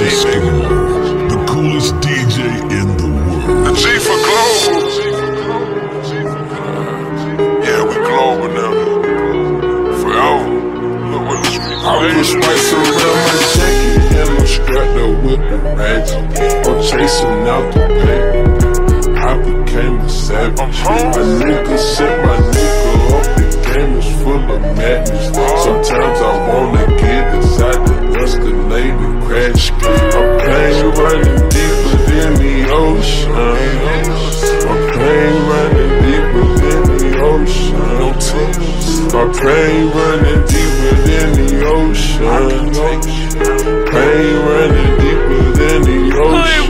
Esco, the coolest DJ in the world. The G for global. Yeah, we global now. Forever. I put spice around my jacket and I'm strapped up with the ratchet. I'm chasing out the paper. I became a savage. A nigga set pain running deeper than the ocean. Pain running deeper than the ocean.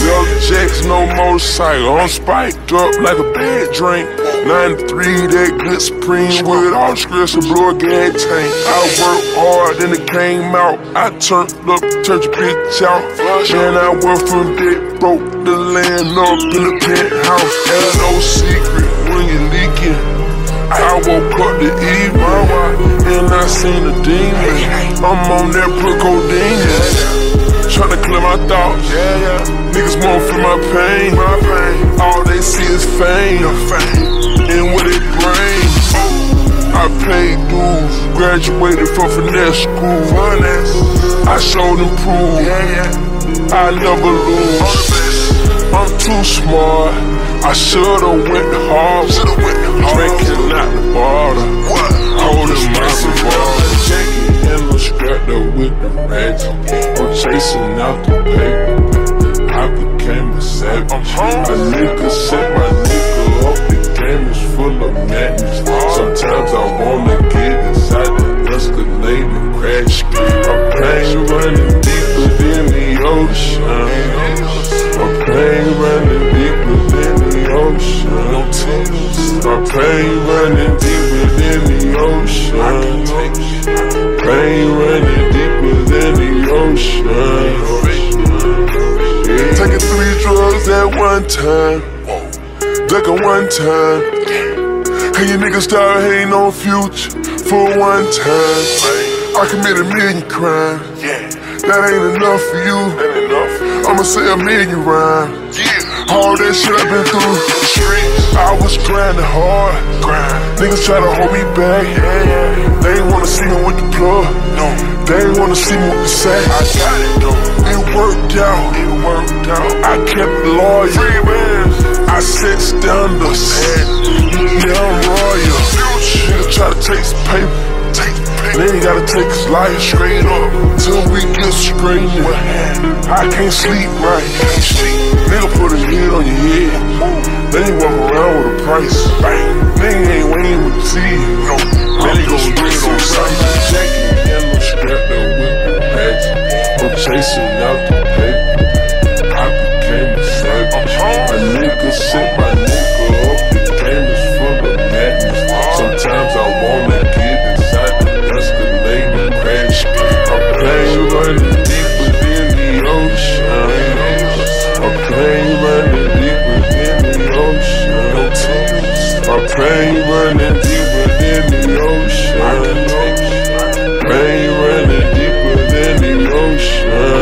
Young Jacks, no motorcycle. I'm spiked up like a bad drink. 93, that good supreme with all scripts and blow a gas tank. I worked hard and it came out. I turned up, turned your bitch out. Man, I went from dead broke to land up in the penthouse. Up to eat and I seen a demon. I'm on that codeine. Tryna clear my thoughts. Yeah, yeah. Niggas want for my pain. All they see is fame. And what it brings. I paid dues. Graduated from finesse school. I showed. Yeah, yeah. I never lose. I'm too smart. I should've went hard. Should've went hard. Ratchet. I'm chasing out the paper. I became a savage. A nigga set my nigga up. The game is full of madness. Sometimes I wanna get inside the Escalade and crash. My pain running deeper than the ocean. My pain running deeper than the ocean. My pain ocean. Taking three drugs at one time. Ducking one time. Hey, you niggas start hating on Future for one time. I commit a million crimes. Yeah, that ain't enough for you. I'ma say a million rhymes. All that shit I've been through. I was grinding hard. Niggas try to hold me back. They ain't wanna see me with the plug. They ain't wanna see me with the sack. I got it though. It worked out. It worked out. I kept loyal. I set standards. Yeah, I'm royal. Niggas try to take some paper. Then you gotta take his life straight up till we get straight. I can't sleep right. Nigga put a hit on your head. Then you walk around with a price. Nigga ain't waiting to see you. Then he do it on sight. Chasing out the paper. I became a savage. A nigga set my nigga up. The game is full of madness. Sometimes I wanna get inside the Escalade and crash. I'm pain running deeper than the ocean. I'm pain running deeper than the ocean. My pain running deeper. 神